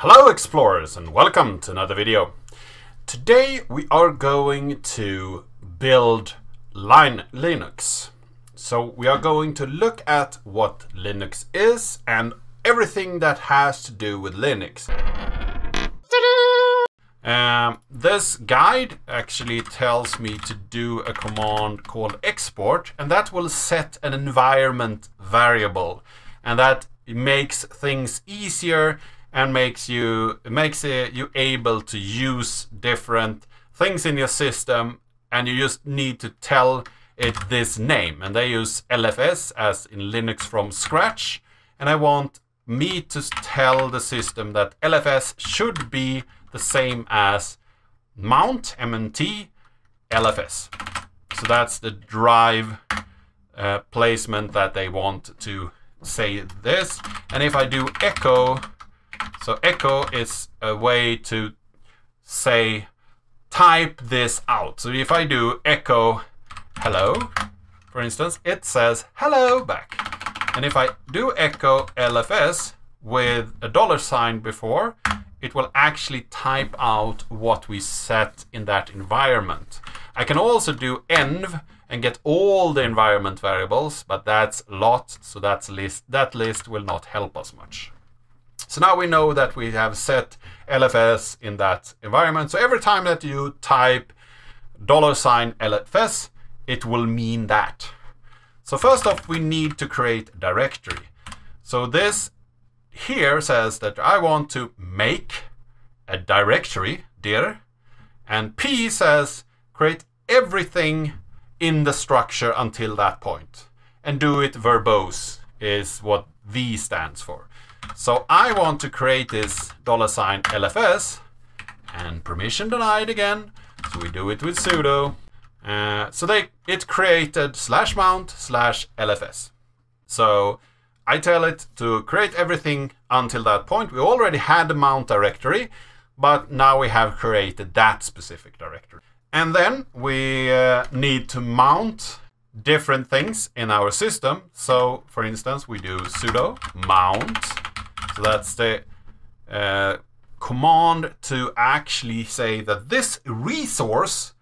Hello explorers and welcome to another video. Today we are going to build Line Linux. So we are going to look at what Linux is and everything that has to do with Linux. Um, this guide actually tells me to do a command called export and that will set an environment variable and that makes things easier and makes you makes you able to use different things in your system and you just need to tell it this name and they use LFS as in Linux from scratch and I want me to tell the system that LFS should be the same as mount mnt LFS. So that's the drive uh, placement that they want to say this. And if I do echo, so echo is a way to say type this out. So if I do echo hello, for instance, it says hello back. And if I do echo LFS with a dollar sign before, it will actually type out what we set in that environment. I can also do env and get all the environment variables, but that's a lot, so that's list, that list will not help us much. So now we know that we have set LFS in that environment. So every time that you type dollar sign LFS, it will mean that. So first off, we need to create a directory. So this here says that I want to make a directory, dir, and P says create everything in the structure until that. And do it verbose is what V stands for. So I want to create this dollar sign LFS and permission denied again. So we do it with sudo. Uh, so they it created slash mount slash LFS. So I tell it to create everything until that point. We already had the mount directory, but now we have created that specific directory. And then we uh, need to mount different things in our system. So for instance, we do sudo mount. So that's the uh, command to actually say that this resource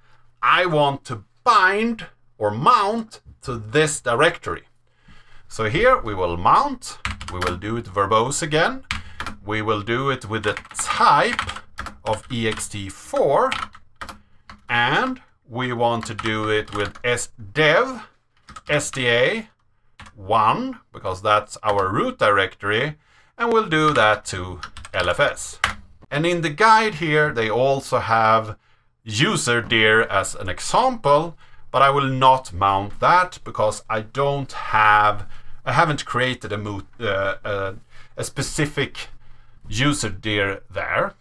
I want to bind or mount to this directory. So here we will mount, we will do it verbose again, we will do it with the type of ext4, and we want to do it with sdev sda1, because that's our root directory, and we'll do that to lfs. And in the guide here, they also have user dir as an example, but I will not mount that because I don't have I haven't created a, uh, uh, a specific user dir there.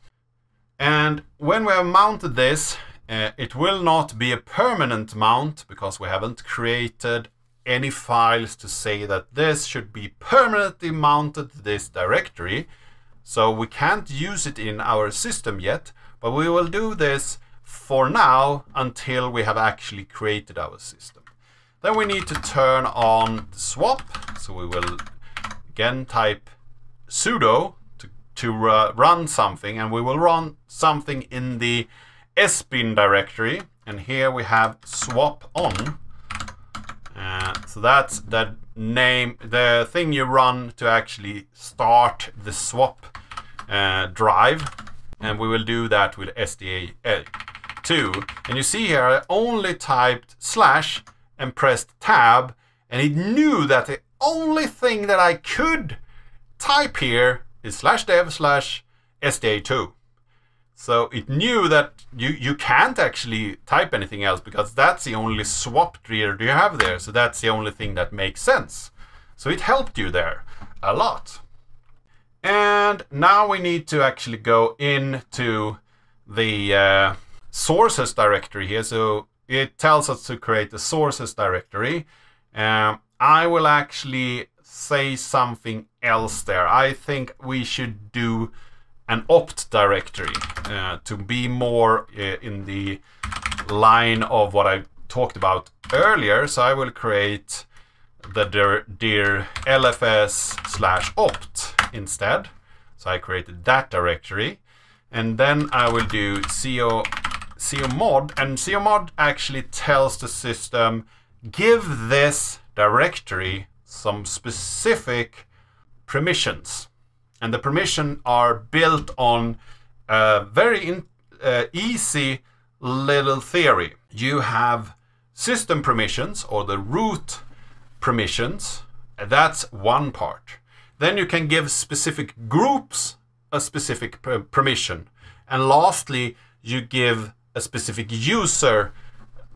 And when we have mounted this, uh, it will not be a permanent mount because we haven't created any files to say that this should be permanently mounted to this directory. So we can't use it in our system yet, but we will do this for now until we have actually created our system. Then we need to turn on the swap. So we will again type sudo to, to uh, run something and we will run something in the sbin directory. And here we have swap on. Uh, so that's the name, the thing you run to actually start the swap uh, drive. And we will do that with SDA2. And you see here, I only typed slash and pressed tab and it knew that the only thing that I could type here is slash dev slash SDA2. So it knew that you, you can't actually type anything else because that's the only swap reader you have there. So that's the only thing that makes sense. So it helped you there a lot. And now we need to actually go into the uh, sources directory here. So it tells us to create a sources directory. Um, I will actually say something else there. I think we should do an opt directory uh, to be more uh, in the line of what I talked about earlier. So I will create the dir, lfs slash opt instead. So I created that directory. And then I will do co, mod. And co mod actually tells the system, give this directory some specific permissions. And the permission are built on a very in, uh, easy little theory. You have system permissions or the root permissions. That's one part. Then you can give specific groups a specific per permission. And lastly, you give a specific user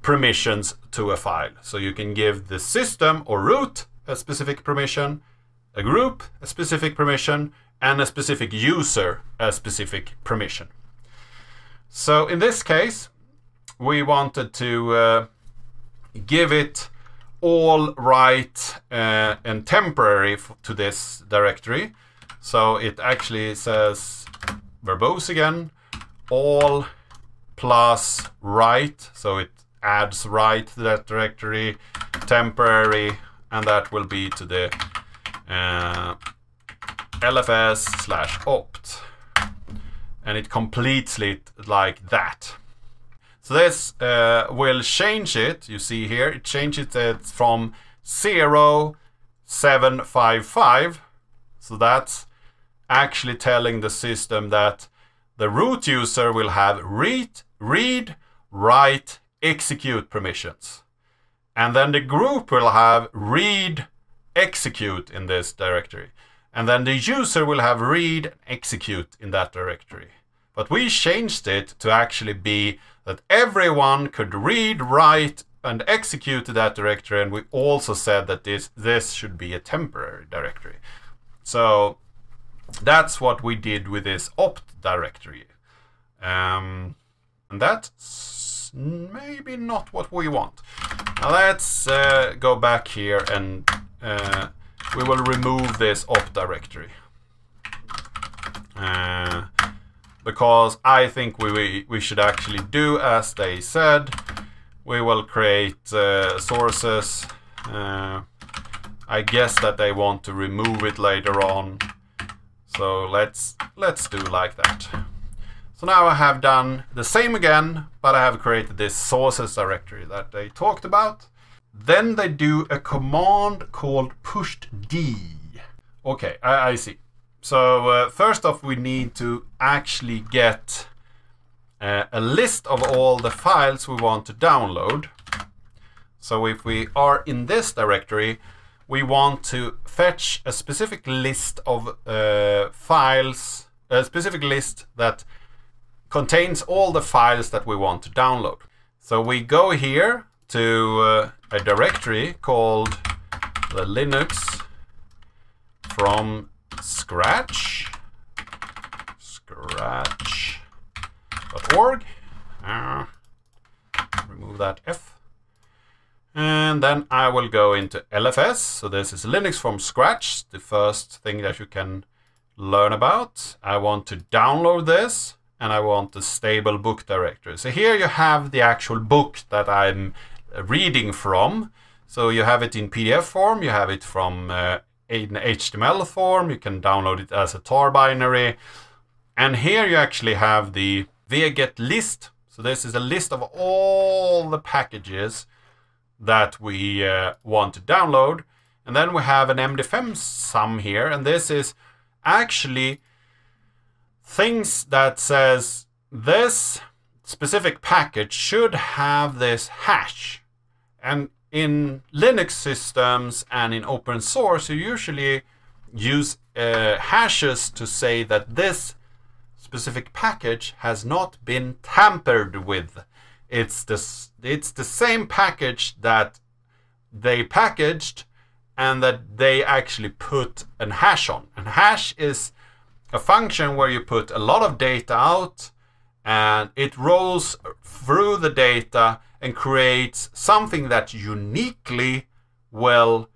permissions to a file. So you can give the system or root a specific permission, a group a specific permission, and a specific user a specific permission. So in this case, we wanted to uh, give it all right uh, and temporary to this directory. So it actually says verbose again, all plus right. So it adds right to that directory, temporary, and that will be to the uh, lfs slash opt. And it completes it like that. So this uh, will change it, you see here, it changes it from 0755. So that's actually telling the system that the root user will have read, read, write, execute permissions. And then the group will have read, execute in this directory. And then the user will have read, and execute in that directory. But we changed it to actually be that everyone could read, write, and execute that directory. And we also said that this, this should be a temporary directory. So that's what we did with this opt directory. Um, and that's maybe not what we want. Now let's uh, go back here and uh, we will remove this opt directory. Uh, because I think we, we, we should actually do as they said. We will create uh, sources. Uh, I guess that they want to remove it later on. So let's let's do like that. So now I have done the same again, but I have created this sources directory that they talked about. Then they do a command called pushed d. Okay, I, I see. So uh, first off, we need to actually get uh, a list of all the files we want to download. So if we are in this directory, we want to fetch a specific list of uh, files, a specific list that contains all the files that we want to download. So we go here to uh, a directory called the Linux from scratch scratch.org uh, remove that F. And then I will go into LFS so this is Linux from scratch the first thing that you can learn about. I want to download this and I want the stable book directory. So here you have the actual book that I'm reading from so you have it in PDF form you have it from uh, in HTML form. You can download it as a tar binary. And here you actually have the wget list. So this is a list of all the packages that we uh, want to download. And then we have an MD5 sum here. And this is actually things that says this specific package should have this hash. And in Linux systems and in open source, you usually use uh, hashes to say that this specific package has not been tampered with. It's this it's the same package that they packaged and that they actually put an hash on. And hash is a function where you put a lot of data out and it rolls through the data and creates something that uniquely will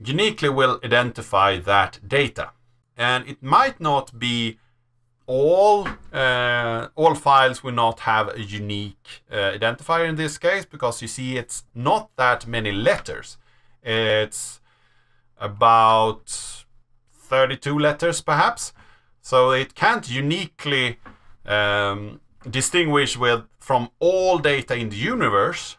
uniquely will identify that data. And it might not be all uh, all files will not have a unique uh, identifier in this case because you see it's not that many letters. It's about 32 letters perhaps. So it can't uniquely um, distinguish with from all data in the universe.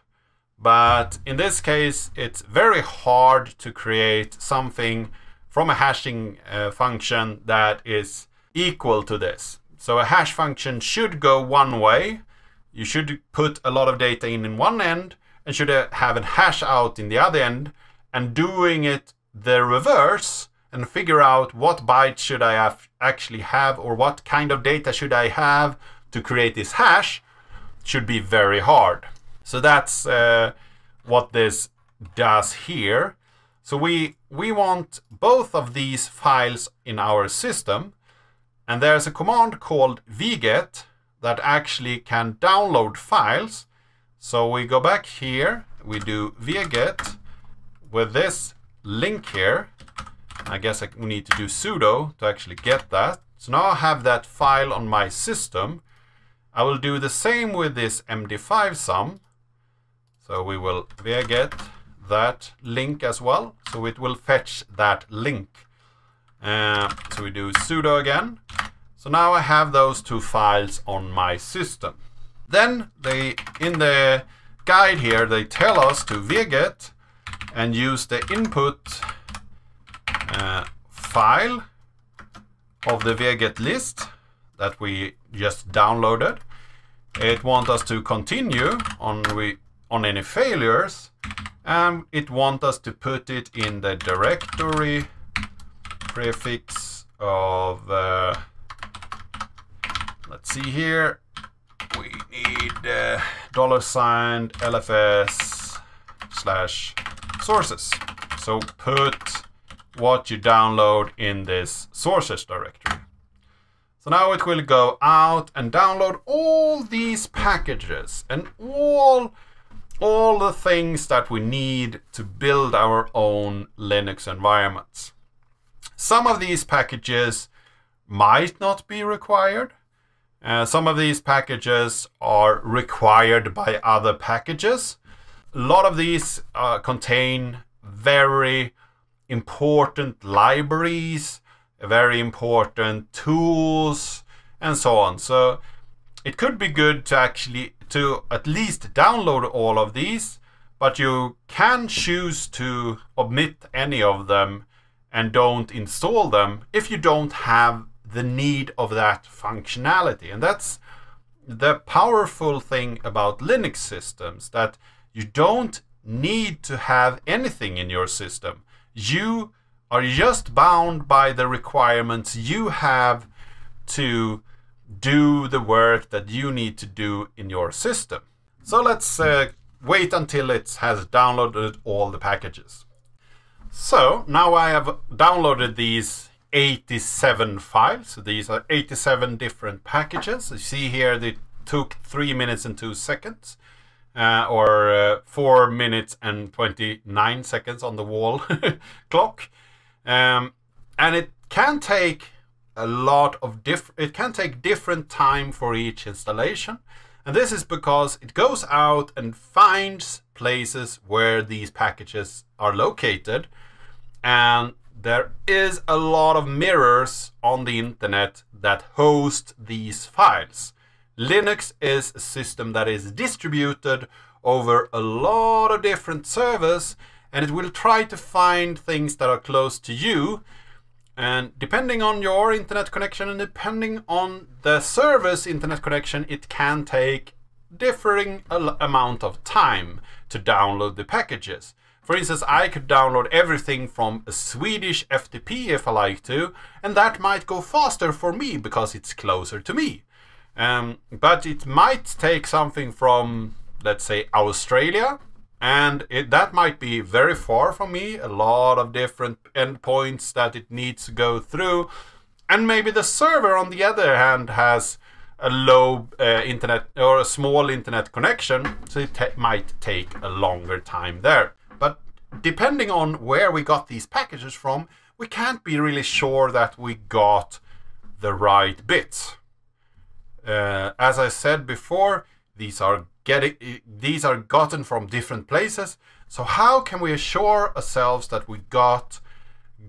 But in this case, it's very hard to create something from a hashing uh, function that is equal to this. So a hash function should go one way. You should put a lot of data in in one end and should have a hash out in the other end and doing it the reverse and figure out what bytes should I have actually have or what kind of data should I have to create this hash should be very hard. So that's uh, what this does here. So we, we want both of these files in our system and there's a command called vget that actually can download files. So we go back here, we do vget with this link here. I guess I we need to do sudo to actually get that. So now I have that file on my system. I will do the same with this MD5 sum. So we will get that link as well. So it will fetch that link. Uh, so we do sudo again. So now I have those two files on my system. Then they, in the guide here, they tell us to vget and use the input uh, file of the vget list that we just downloaded. It wants us to continue on we on any failures and it wants us to put it in the directory prefix of uh, let's see here. We need uh, dollar sign lfs slash sources. So put what you download in this sources directory so now it will go out and download all these packages and all all the things that we need to build our own Linux environments. Some of these packages might not be required. Uh, some of these packages are required by other packages. A lot of these uh, contain very important libraries, very important tools, and so on. So it could be good to actually to at least download all of these, but you can choose to omit any of them and don't install them if you don't have the need of that functionality. And that's the powerful thing about Linux systems that you don't need to have anything in your system. You are just bound by the requirements you have to do the work that you need to do in your system. So let's uh, wait until it has downloaded all the packages. So now I have downloaded these 87 files. So these are 87 different packages. You see here they took 3 minutes and 2 seconds. Uh, or uh, 4 minutes and 29 seconds on the wall clock. Um, and it can take a lot of different, it can take different time for each installation. And this is because it goes out and finds places where these packages are located. And there is a lot of mirrors on the internet that host these files. Linux is a system that is distributed over a lot of different servers and it will try to find things that are close to you and depending on your internet connection and depending on the server's internet connection, it can take differing amount of time to download the packages. For instance, I could download everything from a Swedish FTP if I like to, and that might go faster for me because it's closer to me. Um, but it might take something from, let's say, Australia, and it, that might be very far from me, a lot of different endpoints that it needs to go through. And maybe the server, on the other hand, has a low uh, internet or a small internet connection, so it might take a longer time there. But depending on where we got these packages from, we can't be really sure that we got the right bits. Uh, as I said before, these are getting these are gotten from different places. So how can we assure ourselves that we got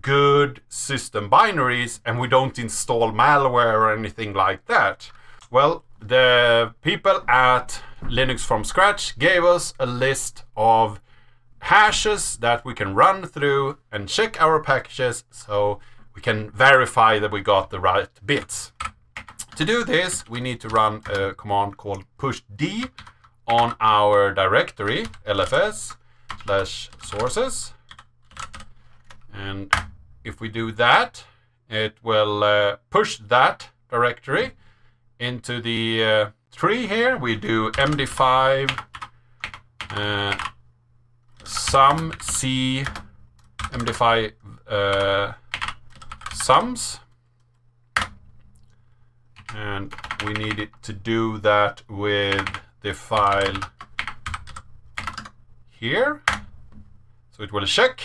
good system binaries and we don't install malware or anything like that? Well, the people at Linux from Scratch gave us a list of hashes that we can run through and check our packages so we can verify that we got the right bits. To do this, we need to run a command called pushd on our directory lfs slash sources. And if we do that, it will uh, push that directory into the uh, tree here. We do md5 uh, sum c md5 uh, sums and we need it to do that with the file here. So it will check.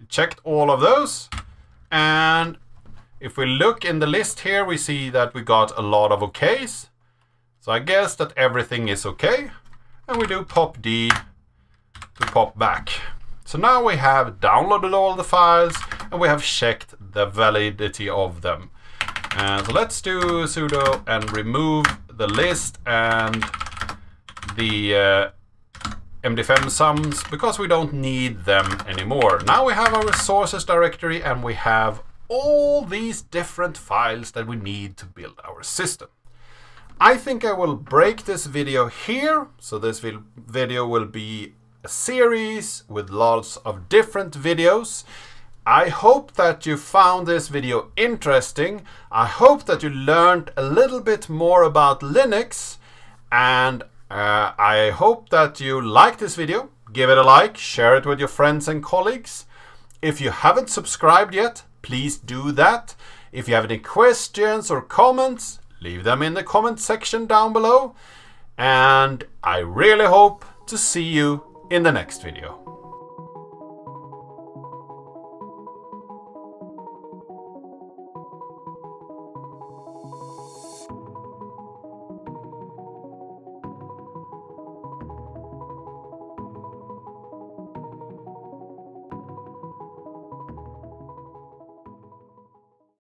It checked all of those. And if we look in the list here we see that we got a lot of OKs. so I guess that everything is okay. And we do pop D to pop back. So now we have downloaded all the files and we have checked the validity of them so let's do sudo and remove the list and the uh, MD5 sums because we don't need them anymore. Now we have our sources directory and we have all these different files that we need to build our system. I think I will break this video here. So this video will be a series with lots of different videos. I hope that you found this video interesting. I hope that you learned a little bit more about Linux and uh, I hope that you like this video. Give it a like, share it with your friends and colleagues. If you haven't subscribed yet, please do that. If you have any questions or comments, leave them in the comment section down below. And I really hope to see you in the next video.